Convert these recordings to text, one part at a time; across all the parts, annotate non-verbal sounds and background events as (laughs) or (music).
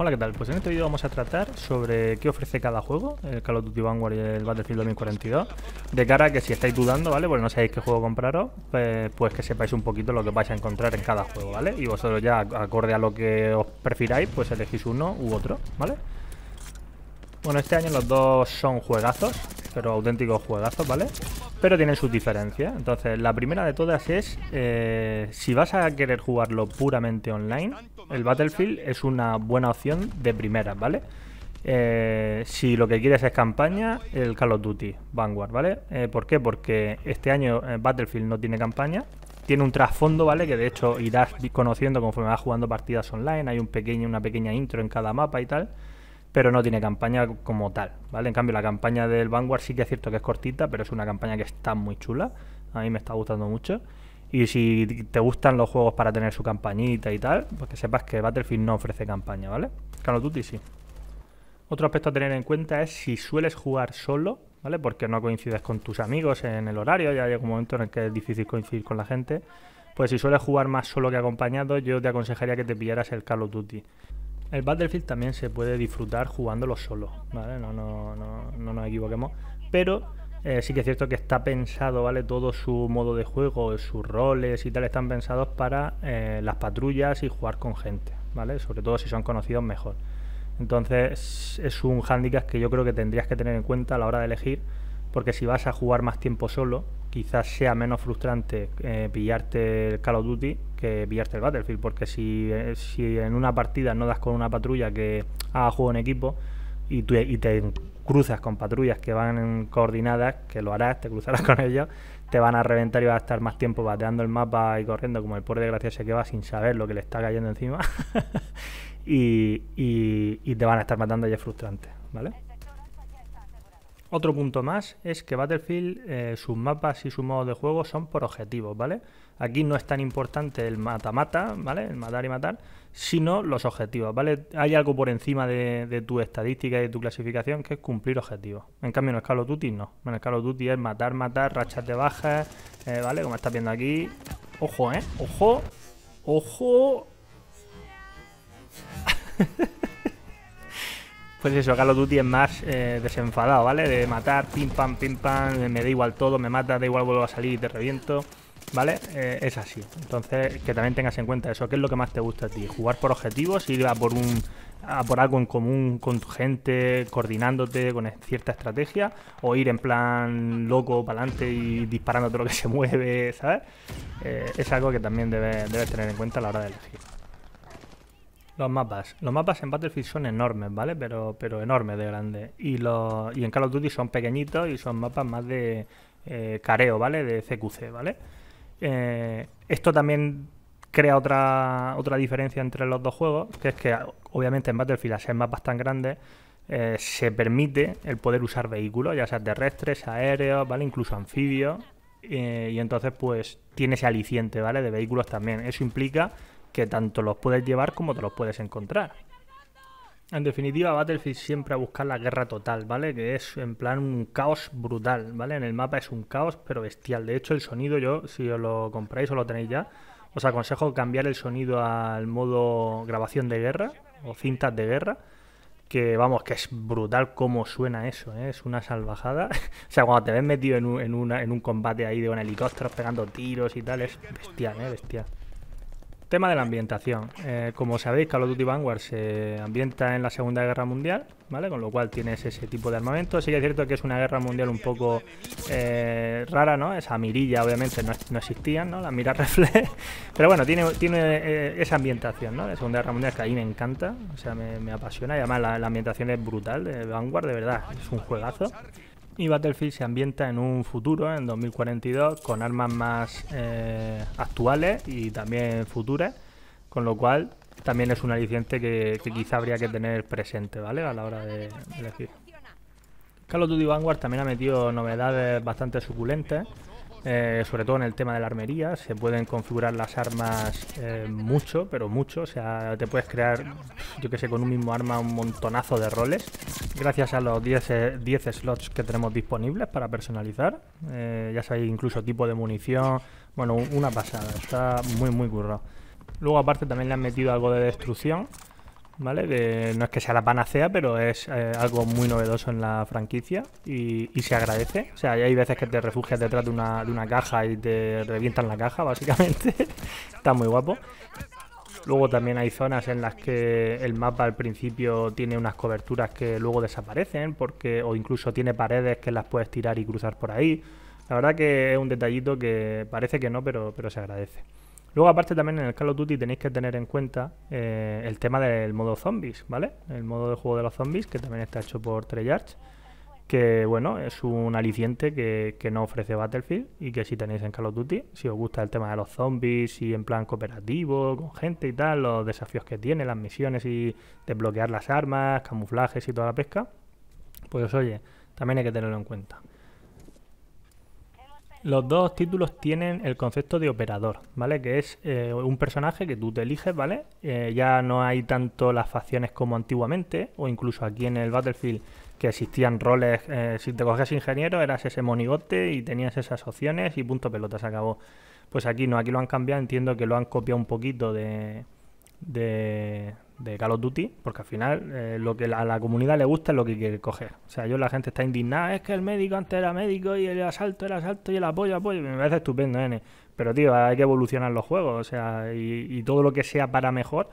Hola, ¿qué tal? Pues en este vídeo vamos a tratar sobre qué ofrece cada juego, el Call of Duty Vanguard y el Battlefield 2042, de cara a que si estáis dudando, ¿vale? Pues no sabéis qué juego compraros, pues, pues, que sepáis un poquito lo que vais a encontrar en cada juego, ¿vale? Y vosotros ya, acorde a lo que os prefiráis, pues elegís uno u otro, ¿vale? Bueno, este año los dos son juegazos, pero auténticos juegazos, ¿vale? Pero tienen sus diferencias. Entonces, la primera de todas es, eh, si vas a querer jugarlo puramente online, el Battlefield es una buena opción de primera, ¿vale? Eh, si lo que quieres es campaña, el Call of Duty Vanguard, ¿vale? Eh, ¿Por qué? Porque este año Battlefield no tiene campaña. Tiene un trasfondo, ¿vale? Que de hecho irás conociendo conforme vas jugando partidas online. Hay un pequeño, una pequeña intro en cada mapa y tal pero no tiene campaña como tal, ¿vale? En cambio, la campaña del Vanguard sí que es cierto que es cortita, pero es una campaña que está muy chula. A mí me está gustando mucho. Y si te gustan los juegos para tener su campañita y tal, pues que sepas que Battlefield no ofrece campaña, ¿vale? Call of Duty sí. Otro aspecto a tener en cuenta es si sueles jugar solo, ¿vale? Porque no coincides con tus amigos en el horario, ya llega un momento en el que es difícil coincidir con la gente. Pues si sueles jugar más solo que acompañado, yo te aconsejaría que te pillaras el Call of Duty. El Battlefield también se puede disfrutar jugándolo solo, ¿vale? No, no, no, no nos equivoquemos. Pero eh, sí que es cierto que está pensado, ¿vale? Todo su modo de juego, sus roles y tal están pensados para eh, las patrullas y jugar con gente, ¿vale? Sobre todo si son conocidos mejor. Entonces es un hándicap que yo creo que tendrías que tener en cuenta a la hora de elegir, porque si vas a jugar más tiempo solo, quizás sea menos frustrante eh, pillarte el Call of Duty que pillarte el Battlefield, porque si, eh, si en una partida no das con una patrulla que haga juego en equipo y, tú, y te cruzas con patrullas que van coordinadas, que lo harás, te cruzarás (laughs) con ellos, te van a reventar y vas a estar más tiempo bateando el mapa y corriendo como el pobre desgraciado que va sin saber lo que le está cayendo encima (laughs) y, y, y, te van a estar matando y es frustrante, ¿vale? Otro punto más es que Battlefield, eh, sus mapas y su modo de juego son por objetivos, ¿vale? Aquí no es tan importante el mata-mata, ¿vale? El matar y matar, sino los objetivos, ¿vale? Hay algo por encima de, tu estadística y de tu clasificación que es cumplir objetivos. En cambio, en el Call of Duty no. En el Call of Duty es matar, matar, rachas de bajas, eh, ¿vale? Como estás viendo aquí. Ojo, ¿eh? Ojo, ojo. Pues eso, Call of Duty es más eh, desenfadado, ¿vale? De matar, pim pam, pim pam, me da igual todo, me mata, da igual vuelvo a salir y te reviento, ¿vale? Eh, es así. Entonces, que también tengas en cuenta eso. ¿Qué es lo que más te gusta a ti? ¿Jugar por objetivos? ¿Ir a por, un, a por algo en común con tu gente, coordinándote con cierta estrategia? ¿O ir en plan loco para adelante y disparando todo lo que se (laughs) mueve, ¿sabes? Eh, es algo que también debes, debes tener en cuenta a la hora de elegir. Los mapas. Los mapas en Battlefield son enormes, ¿vale? Pero, pero enormes de grande. Y, los, y en Call of Duty son pequeñitos y son mapas más de eh, careo, ¿vale? De CQC, ¿vale? Eh, esto también crea otra, otra diferencia entre los dos juegos, que es que obviamente en Battlefield, al ser mapas tan grandes, eh, se permite el poder usar vehículos, ya sea terrestres, aéreos, ¿vale? Incluso anfibios. y entonces, pues, tiene ese aliciente, ¿vale? De vehículos también. Eso implica que tanto los puedes llevar como te los puedes encontrar. En definitiva, Battlefield siempre a buscar la guerra total, ¿vale? Que es en plan un caos brutal, ¿vale? En el mapa es un caos, pero bestial. De hecho, el sonido, yo, si os lo compráis o lo tenéis ya, os aconsejo cambiar el sonido al modo grabación de guerra o cintas de guerra. Que vamos, que es brutal cómo suena eso, ¿eh? es una salvajada. (laughs) o sea, cuando te ves metido en un, en, un combate ahí de un helicóptero pegando tiros y tal, es bestial, ¿eh? Bestial. Tema de la ambientación. Eh, como sabéis, Call of Duty Vanguard se ambienta en la Segunda Guerra Mundial, ¿vale? Con lo cual tienes ese tipo de armamento. Sí que es cierto que es una guerra mundial un poco eh, rara, ¿no? Esa mirilla, obviamente, no, no existían, ¿no? Las miras (laughs) reflex. Pero bueno, tiene, tiene eh, esa ambientación, ¿no? De Segunda Guerra Mundial que a mí me encanta. O sea, me, apasiona. Y además la, la ambientación es brutal de Vanguard, de verdad. Es un juegazo. Y Battlefield se ambienta en un futuro, en 2042, con armas más eh, actuales y también futuras, con lo cual también es un aliciente que, quizá habría que tener presente, ¿vale? A la hora de elegir. Call of Duty Vanguard también ha metido novedades bastante suculentas eh, sobre todo en el tema de la armería. Se pueden configurar las armas eh, mucho, pero mucho. O sea, te puedes crear, yo que sé, con un mismo arma un montonazo de roles. Gracias a los 10, 10 eh, slots que tenemos disponibles para personalizar. ya sabéis, incluso tipo de munición. Bueno, una pasada. Está muy, muy currado. Luego, aparte, también le han metido algo de destrucción. ¿Vale? Que no es que sea la panacea, pero es eh, algo muy novedoso en la franquicia y, y, se agradece. O sea, hay veces que te refugias detrás de una, de una caja y te revientan la caja, básicamente. (laughs) Está muy guapo. Luego también hay zonas en las que el mapa al principio tiene unas coberturas que luego desaparecen, porque o incluso tiene paredes que las puedes tirar y cruzar por ahí. La verdad que es un detallito que parece que no, pero, pero se agradece. Luego, aparte, también en el Call of Duty tenéis que tener en cuenta eh, el tema del modo zombies, ¿vale? El modo de juego de los zombies, que también está hecho por Treyarch que bueno, es un aliciente que, no ofrece Battlefield y que si tenéis en Call of Duty, si os gusta el tema de los zombies y en plan cooperativo, con gente y tal, los desafíos que tiene, las misiones y desbloquear las armas, camuflajes y toda la pesca, pues oye, también hay que tenerlo en cuenta. Los dos títulos tienen el concepto de operador, ¿vale? Que es eh, un personaje que tú te eliges, ¿vale? Eh, ya no hay tanto las facciones como antiguamente, o incluso aquí en el Battlefield que existían roles, eh, si te coges ingeniero eras ese monigote y tenías esas opciones y punto pelota, se acabó. Pues aquí no, aquí lo han cambiado, entiendo que lo han copiado un poquito de, de, de Call of Duty, porque al final eh, lo que a la comunidad le gusta es lo que quiere coger. O sea, yo la gente está indignada, es que el médico antes era médico y el asalto era asalto y el apoyo, apoyo. Me parece estupendo, N. Pero, tío, hay que evolucionar los juegos, o sea, y todo lo que sea para mejor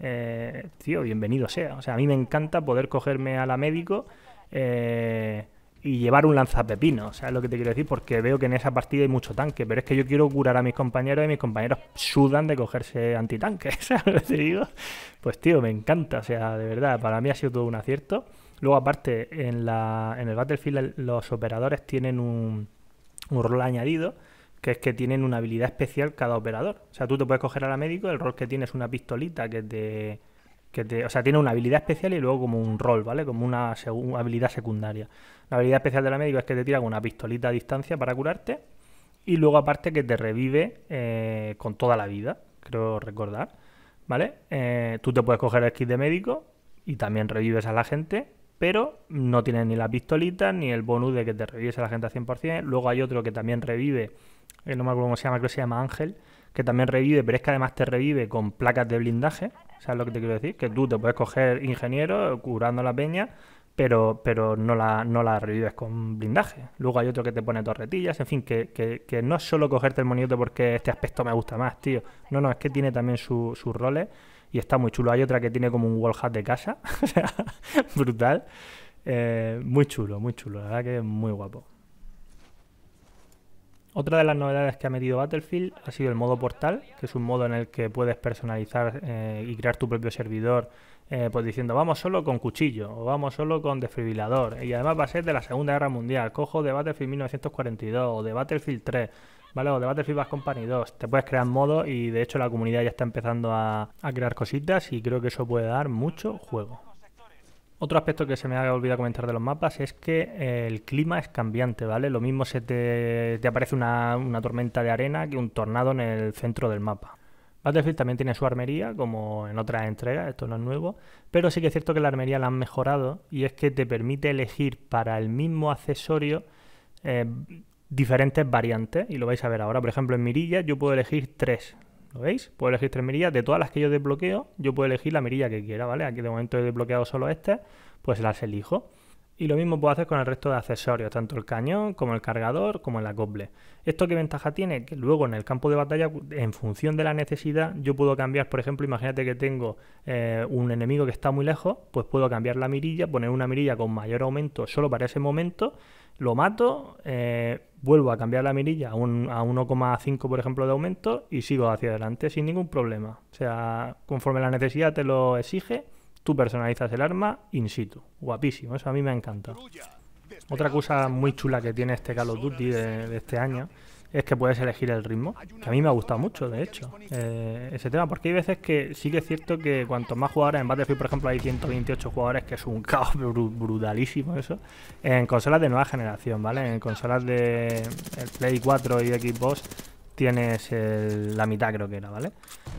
eh, tío, bienvenido sea. O sea, a mí me encanta poder cogerme a la médico eh, y llevar un lanzapepino, ¿sabes lo que te quiero decir? Porque veo que en esa partida hay mucho tanque, pero es que yo quiero curar a mis compañeros y mis compañeros sudan de cogerse antitanque, (laughs) ¿sabes lo que te digo? Pues tío, me encanta, o sea, de verdad, para mí ha sido todo un acierto. Luego, aparte, en, la, en el Battlefield los operadores tienen un, un rol añadido que es que tienen una habilidad especial cada operador. O sea, tú te puedes coger a la médico, el rol que tiene es una pistolita que te, O sea, tiene una habilidad especial y luego como un rol, ¿vale? Como una, habilidad secundaria. La habilidad especial de la médico es que te tira con una pistolita a distancia para curarte y luego aparte que te revive eh, con toda la vida, creo recordar, ¿vale? Eh, tú te puedes coger el kit de médico y también revives a la gente pero no tienes ni la pistolita ni el bonus de que te revives a la gente al 100%. Luego hay otro que también revive eh, no me acuerdo cómo se llama, creo que se llama Ángel, que también revive, pero es que además te revive con placas de blindaje, ¿sabes lo que te quiero decir? Que tú te puedes coger ingeniero curando la peña, pero, pero no, la, no la revives con blindaje. Luego hay otro que te pone torretillas, en fin, que, que, no es solo cogerte el monito porque este aspecto me gusta más, tío. No, no, es que tiene también sus roles y está muy chulo. Hay otra que tiene como un wall hat de casa, (laughs) o sea, brutal. Eh, muy chulo, muy chulo, la verdad que es muy guapo. Otra de las novedades que ha metido Battlefield ha sido el modo portal, que es un modo en el que puedes personalizar eh, y crear tu propio servidor, eh, pues diciendo vamos solo con cuchillo o vamos solo con desfibrilador. Y además va a ser de la Segunda Guerra Mundial. Cojo de Battlefield 1942 o de Battlefield 3. ¿Vale? O de Battlefield Bad Company 2. Te puedes crear modo y de hecho la comunidad ya está empezando a crear cositas y creo que eso puede dar mucho juego. Otro aspecto que se me ha olvidado comentar de los mapas es que eh, el clima es cambiante, ¿vale? Lo mismo se te, aparece una, tormenta de arena que un tornado en el centro del mapa. Battlefield también tiene su armería, como en otras entregas, esto no es nuevo, pero sí que es cierto que la armería la han mejorado y es que te permite elegir para el mismo accesorio eh, diferentes variantes, y lo vais a ver ahora. Por ejemplo, en mirillas yo puedo elegir tres, ¿Lo veis? Puedo elegir tres mirillas. De todas las que yo desbloqueo, yo puedo elegir la mirilla que quiera, ¿vale? Aquí de momento he desbloqueado solo este, pues las elijo. Y lo mismo puedo hacer con el resto de accesorios, tanto el cañón como el cargador como el acople. ¿Esto qué ventaja tiene? Que luego en el campo de batalla, en función de la necesidad, yo puedo cambiar, por ejemplo, imagínate que tengo eh, un enemigo que está muy lejos, pues puedo cambiar la mirilla, poner una mirilla con mayor aumento solo para ese momento, lo mato, eh, vuelvo a cambiar la mirilla a, un, a 1,5 por ejemplo de aumento y sigo hacia adelante sin ningún problema. O sea, conforme la necesidad te lo exige, tú personalizas el arma in situ. Guapísimo, eso a mí me encanta. Otra cosa muy chula que tiene este Call of Duty de este año es que puedes elegir el ritmo, que a mí me ha gustado mucho, de hecho, eh, ese tema, porque hay veces que sí que es cierto que cuanto más jugadores, en Battlefield, por ejemplo, hay 128 jugadores, que es un (laughs) caos brutalísimo eso, en consolas de nueva generación, ¿vale? En consolas de Play 4 y Xbox tienes la mitad, creo que era, ¿vale?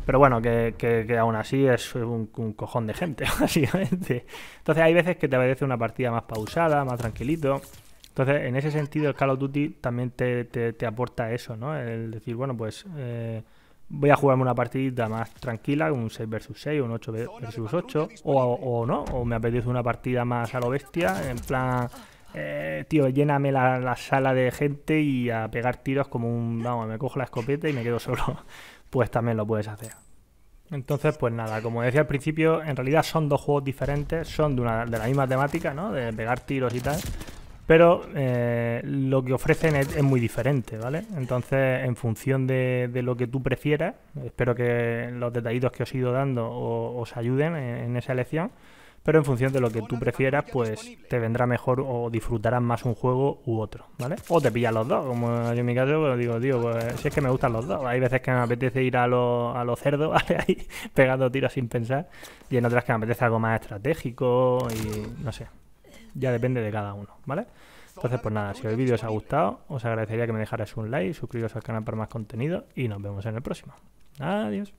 Pero bueno, que, que, aún así es un, un, cojón de gente, (laughs) básicamente. Entonces hay veces que te apetece una partida más pausada, más tranquilito. Entonces, en ese sentido, el Call of Duty también te, te, aporta eso, ¿no? El decir, bueno, pues eh, voy a jugarme una partidita más tranquila, un 6 vs 6, un 8 vs 8, o, o no, o me apetece una partida más a lo bestia, en plan, eh, tío, lléname la, la, sala de gente y a pegar tiros como un, vamos, me cojo la escopeta y me quedo solo, (laughs) pues también lo puedes hacer. Entonces, pues nada, como decía al principio, en realidad son dos juegos diferentes, son de, una, de la misma temática, ¿no? De pegar tiros y tal, pero eh, lo que ofrecen es, muy diferente, ¿vale? Entonces, en función de, lo que tú prefieras, espero que los detallitos que os he ido dando os, ayuden en, esa elección, pero en función de lo que tú prefieras, pues te vendrá mejor o disfrutarás más un juego u otro, ¿vale? O te pillas los dos, como yo en mi caso, pues digo, tío, pues si es que me gustan los dos. Hay veces que me apetece ir a los a cerdos, (laughs) ¿vale? Ahí pegando tiros sin pensar, y en otras que me apetece algo más estratégico y no sé ya depende de cada uno, ¿vale? Entonces, pues nada, si el vídeo os ha gustado, os agradecería que me dejarais un like, suscribiros al canal para más contenido y nos vemos en el próximo. Adiós.